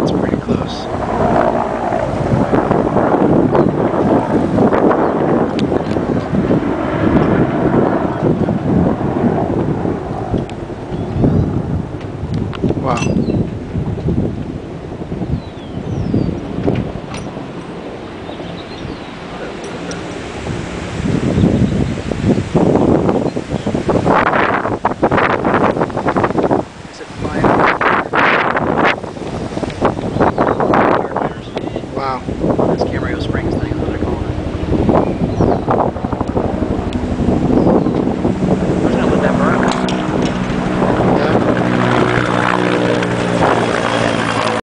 It's pretty close. Wow. Wow. This Camarillo Springs thing call it.